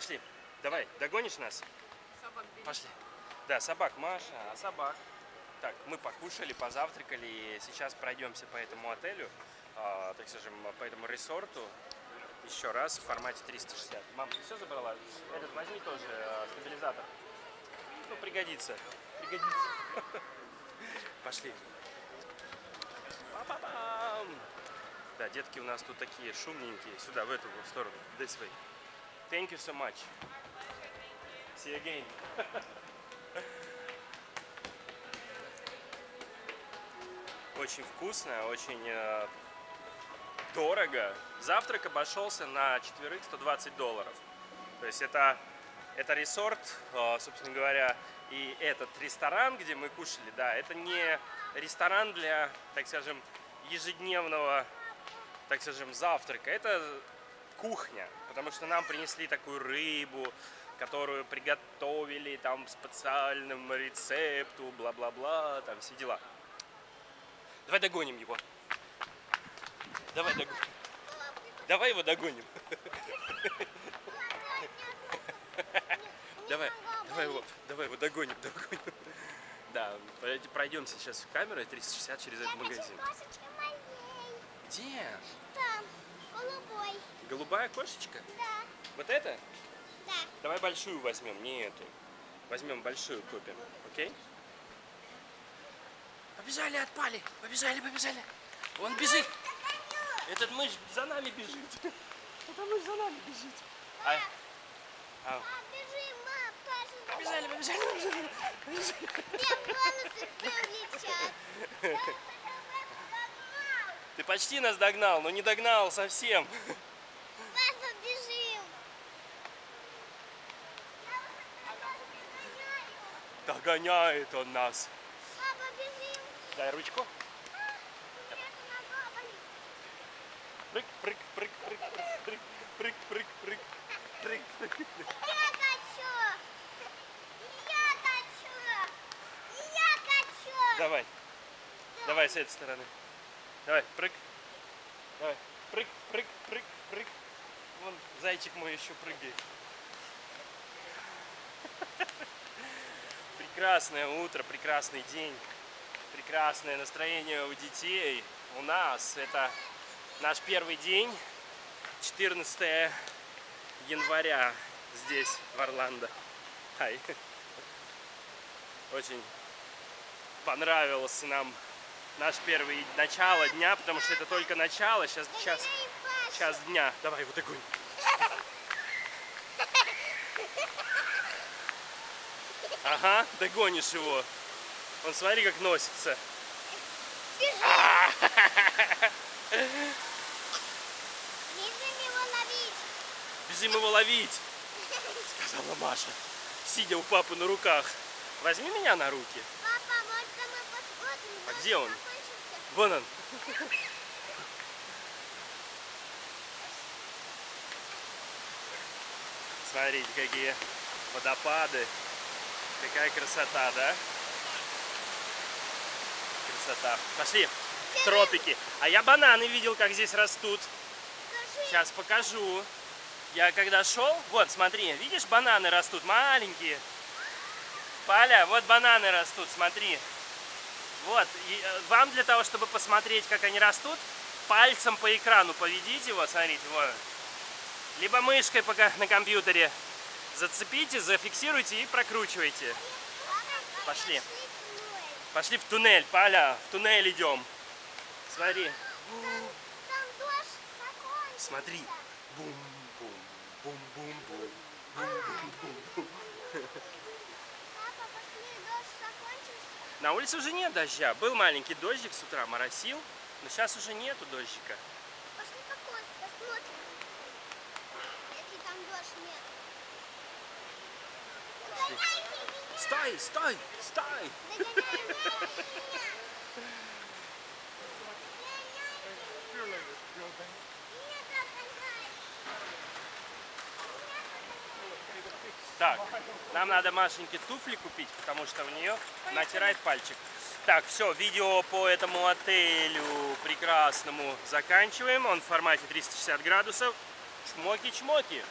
Пошли. Давай, догонишь нас? Собак бери. Пошли. Да, собак Маша, а собак. Так, мы покушали, позавтракали, и сейчас пройдемся по этому отелю, а, так скажем, по этому ресорту. Еще раз в формате 360. Мам, ты все забрала? Этот возьми тоже а, стабилизатор. Ну, пригодится. Пригодится. Пошли. Да, детки у нас тут такие шумненькие. Сюда, в эту сторону. This way. Thank you so much. See you again. Очень вкусно, очень э, дорого. Завтрак обошелся на четверых 120 долларов. То есть это, это ресорт, э, собственно говоря, и этот ресторан, где мы кушали, да, это не ресторан для, так скажем, ежедневного, так скажем, завтрака. Это кухня, потому что нам принесли такую рыбу, которую приготовили там специальному рецепту, бла-бла-бла, там все дела. Давай догоним его. Давай догоним. Давай его догоним. Давай, давай его, давай его догоним, догоним. Да, пройдемся сейчас в камеру 360 через этот магазин. Где? Там, голубой. Голубая кошечка? Да, Вот это? да. Давай большую возьмем, не эту. Возьмем большую купим, окей? Побежали, отпали. Побежали, побежали. Он бежит. Этот мышь за нами бежит. Это мышь за нами бежит. А, а, А, бежи, мам, тоже. побежали, побежали, побежали. Мне волосы привлечат. Ты почти нас догнал, но не догнал совсем. Папа, бежим. Догоняет он нас. Папа, бежим. Дай ручку. Прыг, прыг, прыг, прыг, прыг, прыг, прыг, прыг, прыг, прыг. Я хочу. Я хочу. Я хочу. Давай. Давай с этой стороны. Давай, прыг. Давай. Прыг, прыг, прыг, прыг. Вон зайчик мой еще прыгает. Прекрасное утро, прекрасный день, прекрасное настроение у детей. У нас это наш первый день, 14 января здесь, в Орландо. Хай. Очень понравился нам наш первый начало дня, потому что это только начало, сейчас час, Догоняй Пашу. час дня. Давай, вот такой. Ага, догонишь его. Он смотри, как носится. Бежим. Его ловить. Бежим его ловить, сказала Маша, сидя у папы на руках. Возьми меня на руки. Папа, можно мы посмотрим? А Может, где он? Вон он. Смотрите, какие водопады. Какая красота, да? Красота. Пошли. В тропики. А я бананы видел, как здесь растут. Сейчас покажу. Я когда шел, вот смотри, видишь, бананы растут маленькие. Паля, вот бананы растут, смотри. Вот, и, э, вам для того, чтобы посмотреть, как они растут, пальцем по экрану поведите, вот, смотрите, вот. Либо мышкой пока на компьютере зацепите, зафиксируйте и прокручивайте. Пошли. Пошли в туннель, Паля, в туннель идем. Смотри, Там дождь закончился. смотри. Бум, бум, бум. Бум, бум, бум, бум. Папа, пошли, дождь закончился. На улице уже нет дождя. Был маленький дождик с утра, моросил, но сейчас уже нету дождика. Пошли покос, посмотрим. Если там дождь нет. Стой, стой, стой! Догоняй меня. Меня Так, нам надо Машеньке туфли купить, потому что у нее натирает пальчик. Так, все, видео по этому отелю прекрасному заканчиваем. Он в формате 360 градусов. Чмоки-чмоки.